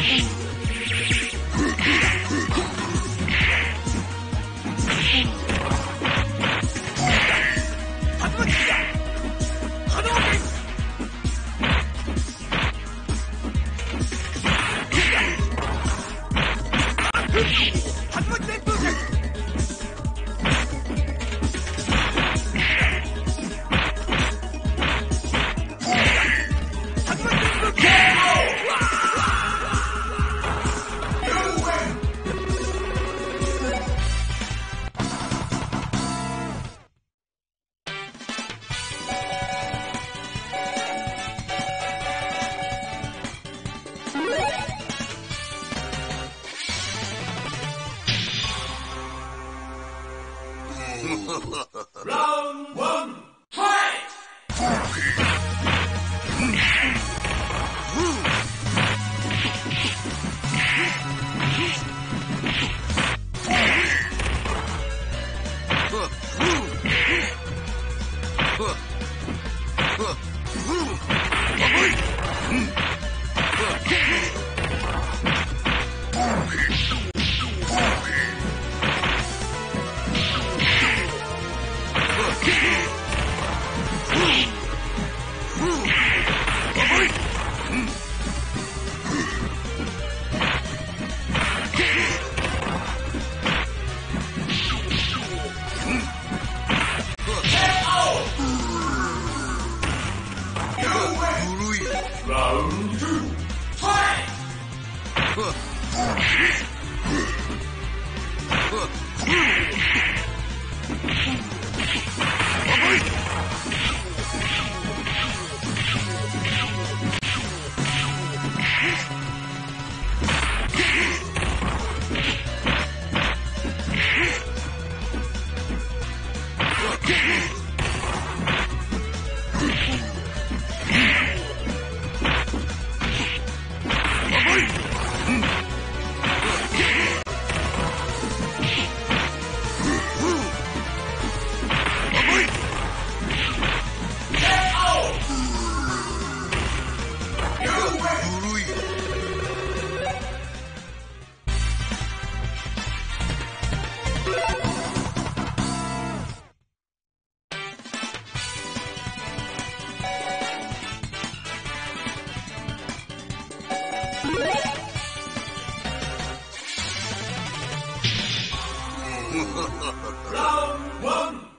Yes. Round Round one,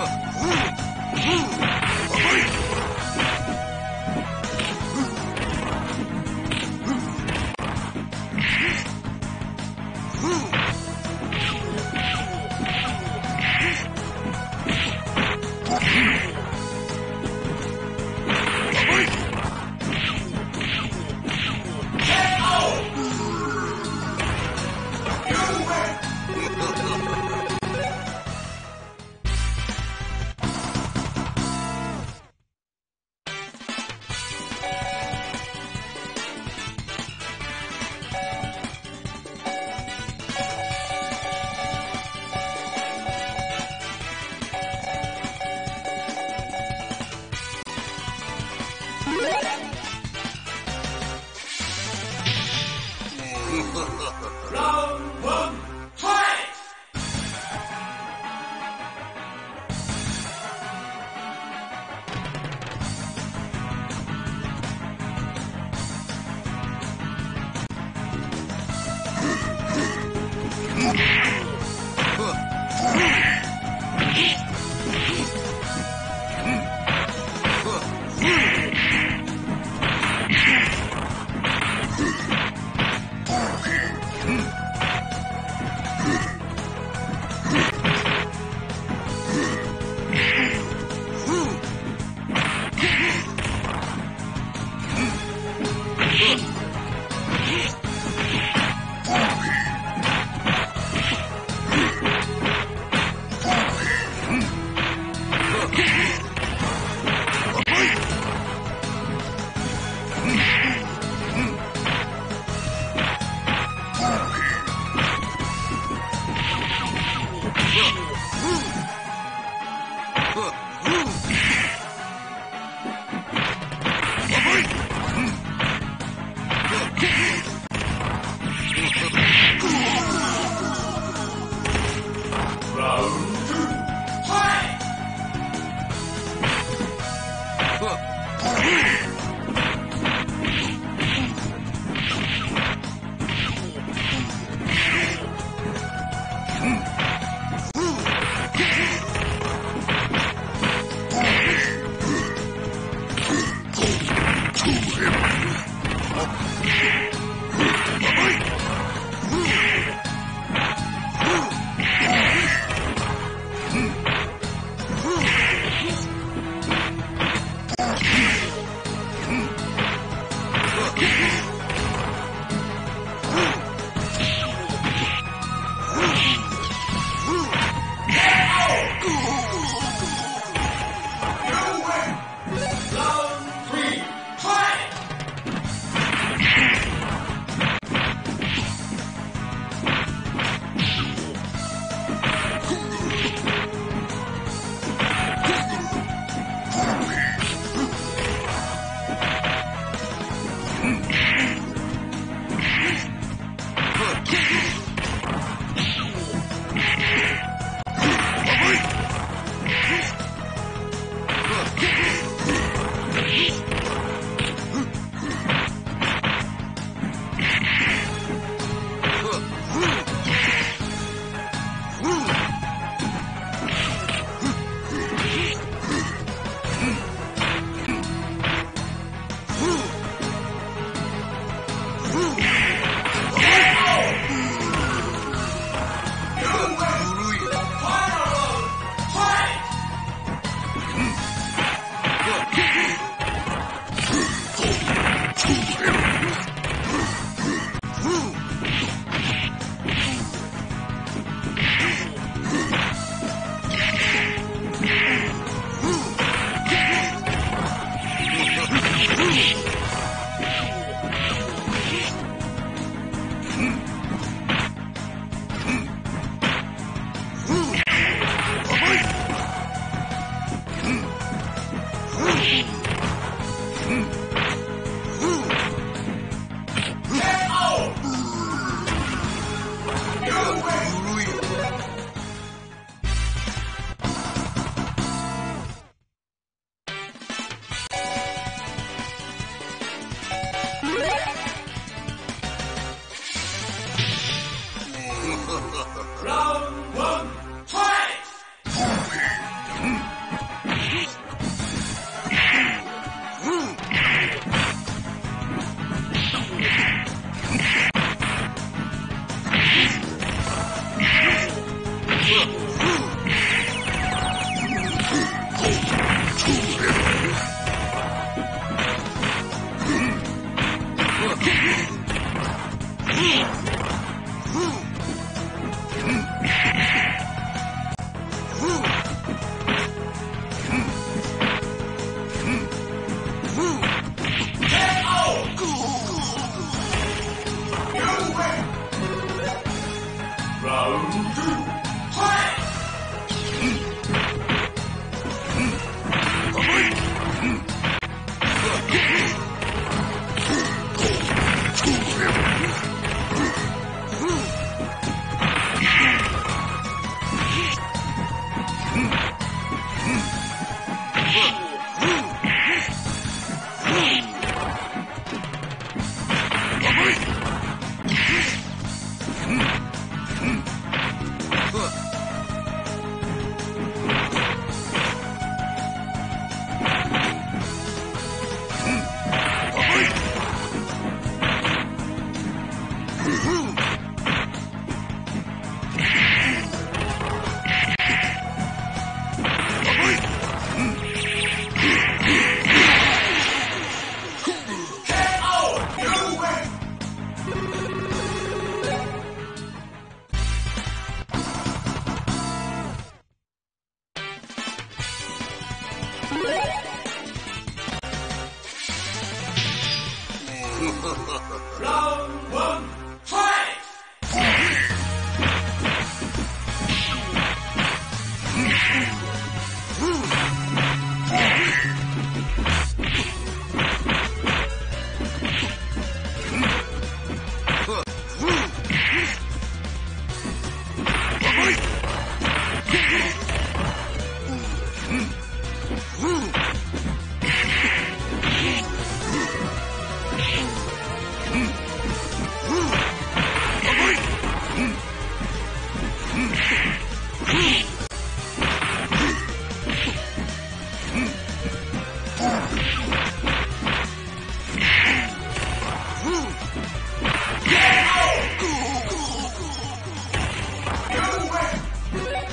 うん、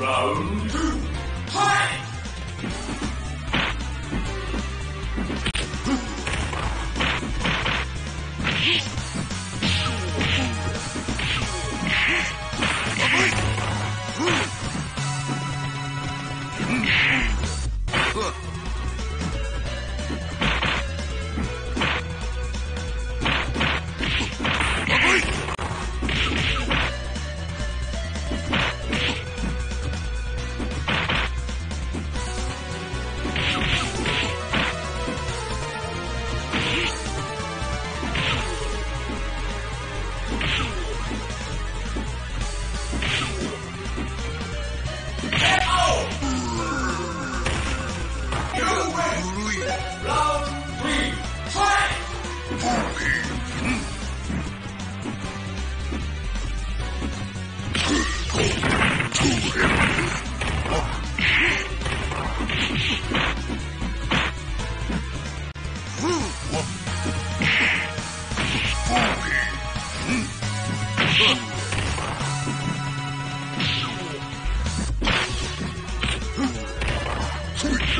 Round two. freak.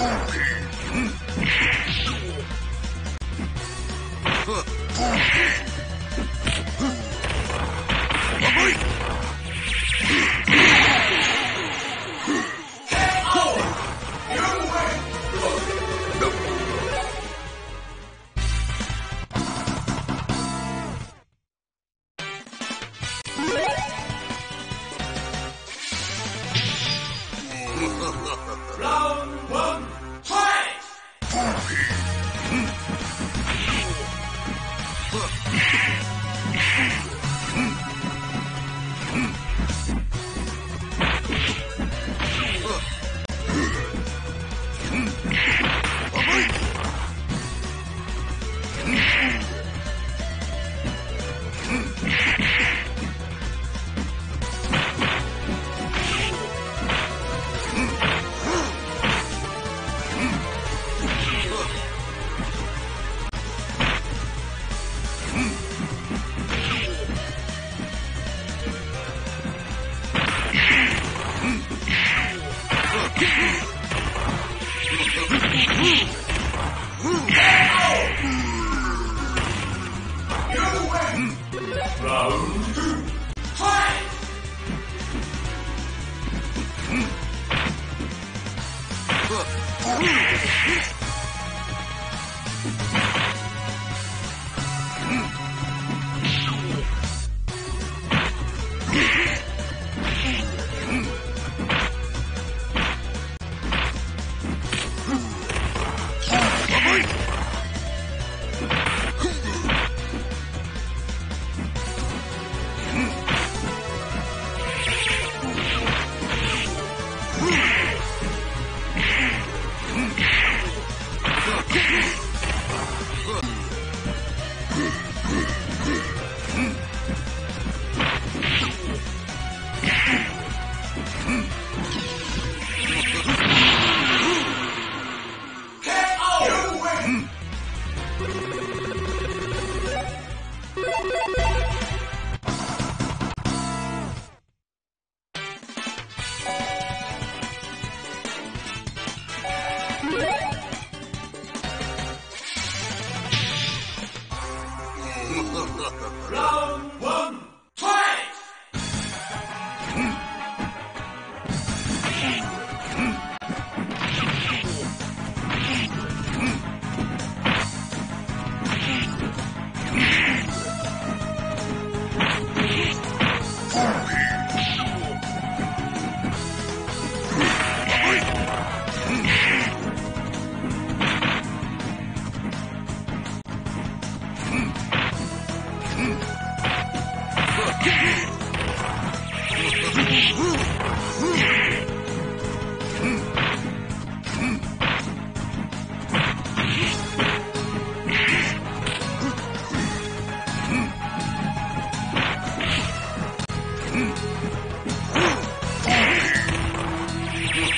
Round